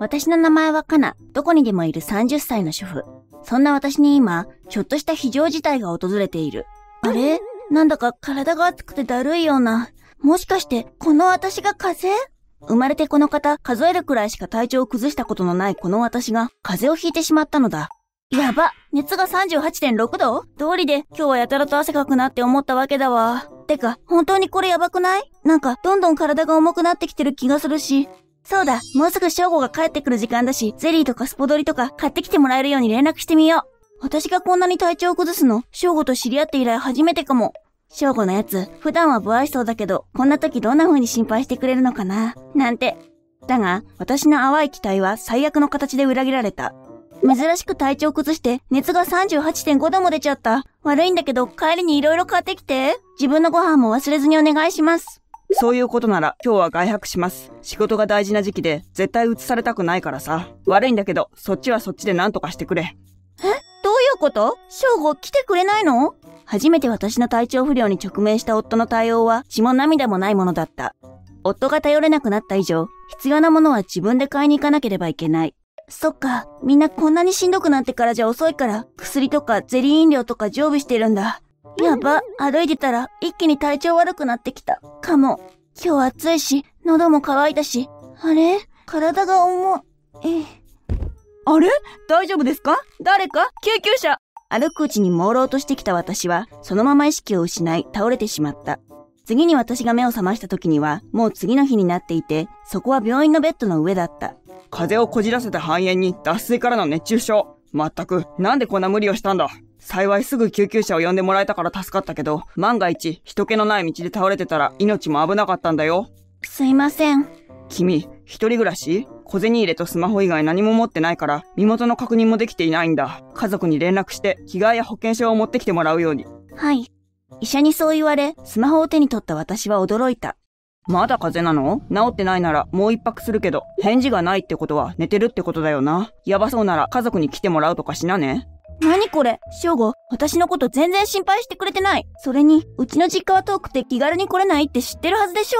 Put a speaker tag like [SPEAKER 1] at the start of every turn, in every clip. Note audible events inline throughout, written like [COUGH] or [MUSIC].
[SPEAKER 1] 私の名前はカナ。どこにでもいる30歳の主婦。そんな私に今、ちょっとした非常事態が訪れている。あれ？なんだか体が熱くてだるいような。もしかして、この私が風邪？生まれてこの方、数えるくらいしか体調を崩したことのないこの私が、風邪をひいてしまったのだ。やば熱が38.6度？通りで、今日はやたらと汗かくなって思ったわけだわ。てか、本当にこれやばくない？なんか、どんどん体が重くなってきてる気がするし。そうだ、もうすぐ正午が帰ってくる時間だし、ゼリーとかスポドリとか買ってきてもらえるように連絡してみよう。私がこんなに体調を崩すの、正午と知り合って以来初めてかも。正午のやつ、普段は不愛想だけど、こんな時どんな風に心配してくれるのかな？なんて。だが、私の淡い期待は最悪の形で裏切られた。珍しく体調崩して、熱が38.5度も出ちゃった。悪いんだけど、帰りに色々買ってきて。自分のご飯も忘れずにお願いします。
[SPEAKER 2] そういうことなら今日は外泊します。仕事が大事な時期で絶対移されたくないからさ。悪いんだけど、そっちはそっちで何とかしてくれ。
[SPEAKER 1] え？どういうこと？正午来てくれないの？初めて私の体調不良に直面した夫の対応は血も涙もないものだった。夫が頼れなくなった以上、必要なものは自分で買いに行かなければいけない。そっか、みんなこんなにしんどくなってからじゃ遅いから、薬とかゼリー飲料とか常備してるんだ。やば、歩いてたら一気に体調悪くなってきた。かも。今日暑いし、喉も渇いたし。あれ？体が重い。
[SPEAKER 2] あれ？大丈夫ですか？誰か？救急車
[SPEAKER 1] 歩くうちに朦朧としてきた私は、そのまま意識を失い、倒れてしまった。次に私が目を覚ました時には、もう次の日になっていて、そこは病院のベッドの上だった。
[SPEAKER 2] 風邪をこじらせた肺炎に脱水からの熱中症。まったく、なんでこんな無理をしたんだ？幸いすぐ救急車を呼んでもらえたから助かったけど、万が一、人気のない道で倒れてたら命も危なかったんだよ。
[SPEAKER 1] すいません。
[SPEAKER 2] 君、一人暮らし？小銭入れとスマホ以外何も持ってないから、身元の確認もできていないんだ。家族に連絡して、着替えや保険証を持ってきてもらうように。
[SPEAKER 1] はい。医者にそう言われ、スマホを手に取った私は驚いた。
[SPEAKER 2] まだ風邪なの？治ってないならもう一泊するけど、返事がないってことは寝てるってことだよな。やばそうなら家族に来てもらうとかしなね。
[SPEAKER 1] 何これ？正吾、私のこと全然心配してくれてない。それに、うちの実家は遠くて気軽に来れないって知ってるはずでしょ？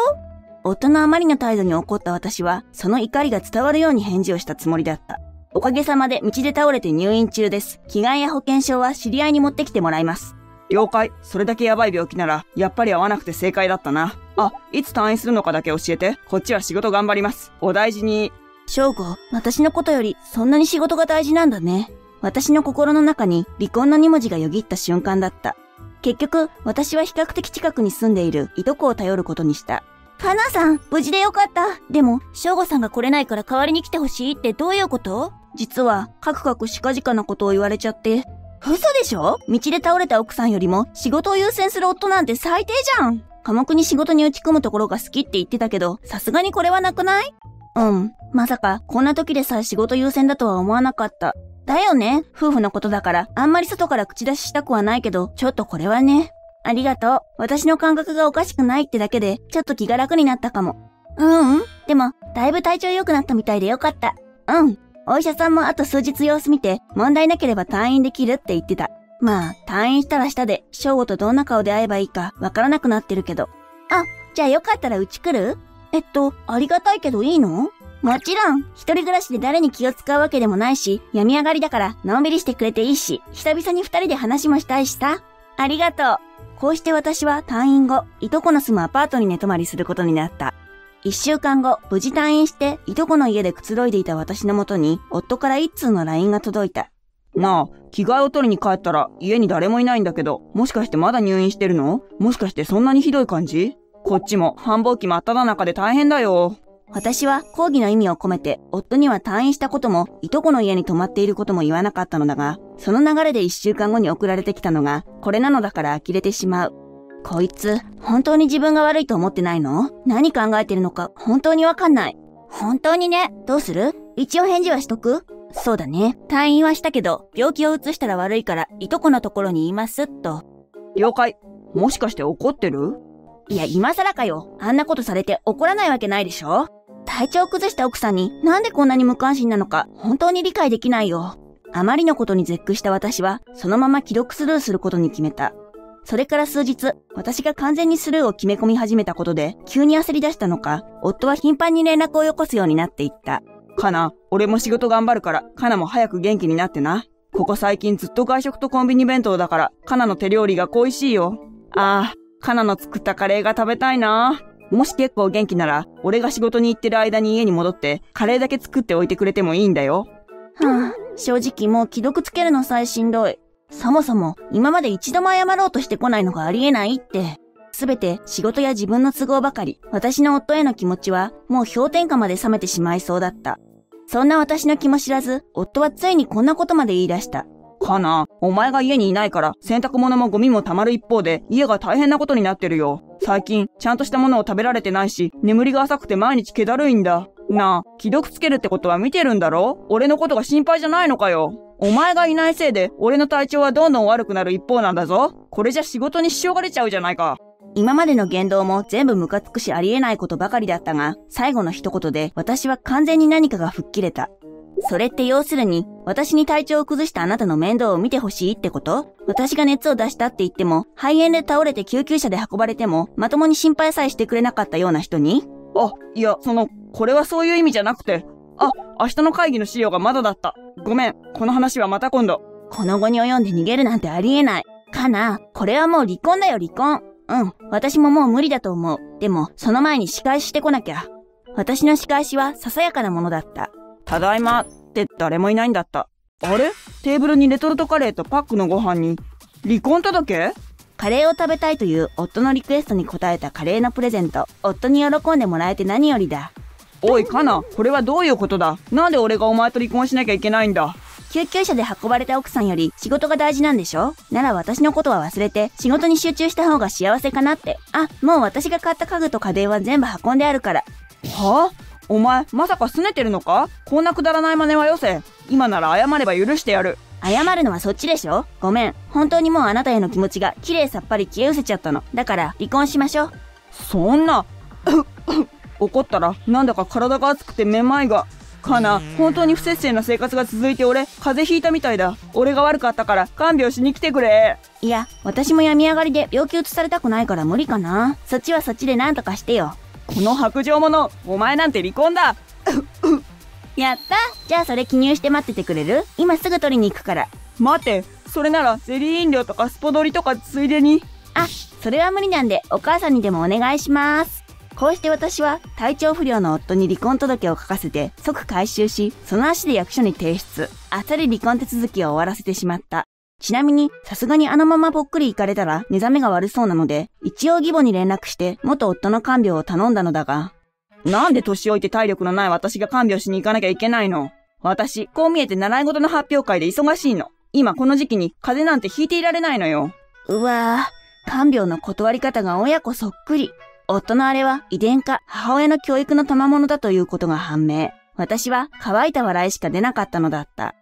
[SPEAKER 1] 夫のあまりの態度に怒った私は、その怒りが伝わるように返事をしたつもりだった。おかげさまで道で倒れて入院中です。着替えや保険証は知り合いに持ってきてもらいます。
[SPEAKER 2] 了解。それだけやばい病気なら、やっぱり会わなくて正解だったな。あ、いつ退院するのかだけ教えて。こっちは仕事頑張ります。お大事に。
[SPEAKER 1] 翔吾、私のことより、そんなに仕事が大事なんだね。私の心の中に離婚の2文字がよぎった瞬間だった。結局、私は比較的近くに住んでいるいとこを頼ることにした。かなさん、無事でよかった。でも、翔吾さんが来れないから代わりに来てほしいってどういうこと？実は、カクカクしかじかなことを言われちゃって。嘘でしょ？道で倒れた奥さんよりも仕事を優先する夫なんて最低じゃん。科目に仕事に打ち込むところが好きって言ってたけど、さすがにこれはなくない？うん。まさか、こんな時でさえ仕事優先だとは思わなかった。だよね。夫婦のことだから、あんまり外から口出ししたくはないけど、ちょっとこれはね。ありがとう。私の感覚がおかしくないってだけで、ちょっと気が楽になったかも。うんうん。でも、だいぶ体調良くなったみたいでよかった。うん。お医者さんもあと数日様子見て、問題なければ退院できるって言ってた。まあ、退院したら下で、正午とどんな顔で会えばいいか、わからなくなってるけど。あ、じゃあよかったらうち来る？えっと、ありがたいけどいいの？もちろん、一人暮らしで誰に気を使うわけでもないし、病み上がりだから、のんびりしてくれていいし、久々に二人で話もしたいしさ。ありがとう。こうして私は退院後、いとこの住むアパートに寝泊まりすることになった。一週間後、無事退院して、いとこの家でくつろいでいた私のもとに、夫から一通の LINE が届いた。
[SPEAKER 2] なあ、着替えを取りに帰ったら、家に誰もいないんだけど、もしかしてまだ入院してるの？もしかしてそんなにひどい感じ？こっちも繁忙期真っ只中で大変だよ。
[SPEAKER 1] 私は講義の意味を込めて、夫には退院したことも、いとこの家に泊まっていることも言わなかったのだが、その流れで一週間後に送られてきたのが、これなのだから呆れてしまう。こいつ、本当に自分が悪いと思ってないの？何考えてるのか、本当にわかんない。本当にね、どうする？一応返事はしとく？そうだね。退院はしたけど、病気を移したら悪いから、いとこのところに言いますっと。
[SPEAKER 2] 了解。もしかして怒ってる？
[SPEAKER 1] いや、今更かよ。あんなことされて怒らないわけないでしょ？体調崩した奥さんになんでこんなに無関心なのか本当に理解できないよ。あまりのことに絶句した私はそのまま既読スルーすることに決めた。それから数日、私が完全にスルーを決め込み始めたことで急に焦り出したのか、夫は頻繁に連絡をよこすようになっていった。
[SPEAKER 2] かな、俺も仕事頑張るから、かなも早く元気になってな。ここ最近ずっと外食とコンビニ弁当だから、かなの手料理が恋しいよ。ああ、かなの作ったカレーが食べたいな。もし結構元気なら、俺が仕事に行ってる間に家に戻って、カレーだけ作っておいてくれてもいいんだよ。
[SPEAKER 1] はあ、正直もう既読つけるのさえしんどい。そもそも、今まで一度も謝ろうとしてこないのがありえないって。すべて仕事や自分の都合ばかり、私の夫への気持ちはもう氷点下まで冷めてしまいそうだった。そんな私の気も知らず、夫はついにこんなことまで言い出した。
[SPEAKER 2] かな？お前が家にいないから洗濯物もゴミも溜まる一方で家が大変なことになってるよ。最近ちゃんとしたものを食べられてないし眠りが浅くて毎日気だるいんだ。なあ、既読つけるってことは見てるんだろ？俺のことが心配じゃないのかよ。お前がいないせいで俺の体調はどんどん悪くなる一方なんだぞ。これじゃ仕事に支障が出ちゃうじゃないか。
[SPEAKER 1] 今までの言動も全部ムカつくしありえないことばかりだったが、最後の一言で私は完全に何かが吹っ切れた。それって要するに、私に体調を崩したあなたの面倒を見てほしいってこと？私が熱を出したって言っても、肺炎で倒れて救急車で運ばれても、まともに心配さえしてくれなかったような人に？
[SPEAKER 2] あ、いや、その、これはそういう意味じゃなくて、あ、明日の会議の資料がまだだった。ごめん、この話はまた今度。
[SPEAKER 1] この後に及んで逃げるなんてありえない。かな、これはもう離婚だよ離婚。うん、私ももう無理だと思う。でも、その前に仕返ししてこなきゃ。私の仕返しはささやかなものだった。
[SPEAKER 2] ただいまって誰もいないんだった。あれ？テーブルにレトルトカレーとパックのご飯に、離婚届？
[SPEAKER 1] カレーを食べたいという夫のリクエストに応えたカレーのプレゼント。夫に喜んでもらえて何よりだ。
[SPEAKER 2] おい、カナ、これはどういうことだ？なんで俺がお前と離婚しなきゃいけないんだ？
[SPEAKER 1] 救急車で運ばれた奥さんより仕事が大事なんでしょ？なら私のことは忘れて仕事に集中した方が幸せかなって。あ、もう私が買った家具と家電は全部運んであるから。
[SPEAKER 2] は？あお前、まさか拗ねてるのか？こんなくだらない真似はよせ。今なら謝れば許してやる。
[SPEAKER 1] 謝るのはそっちでしょ？ごめん。本当にもうあなたへの気持ちが綺麗さっぱり消え失せちゃったの。だから離婚しましょう。
[SPEAKER 2] そんな、怒ったらなんだか体が熱くてめまいが。かな、本当に不摂生な生活が続いて俺、風邪ひいたみたいだ。俺が悪かったから看病しに来てくれ。
[SPEAKER 1] いや、私も病み上がりで病気移されたくないから無理かな。そっちはそっちで何とかしてよ。
[SPEAKER 2] この白状者、お前なんて離婚だ [LAUGHS]
[SPEAKER 1] やったじゃあそれ記入して待っててくれる？今すぐ取りに行くから。
[SPEAKER 2] 待て、それならゼリー飲料とかスポドリとかついでに。
[SPEAKER 1] あ、それは無理なんでお母さんにでもお願いします。こうして私は体調不良の夫に離婚届を書かせて即回収し、その足で役所に提出。あっさり離婚手続きを終わらせてしまった。ちなみに、さすがにあのままぽっくり行かれたら目覚めが悪そうなので、一応義母に連絡して元夫の看病を頼んだのだが、なんで年老いて体力のない私が看病しに行かなきゃいけないの？私、こう見えて習い事の発表会で忙しいの。今この時期に風邪なんてひいていられないのよ。うわぁ、看病の断り方が親子そっくり。夫のあれは遺伝か母親の教育の賜物だということが判明。私は乾いた笑いしか出なかったのだった。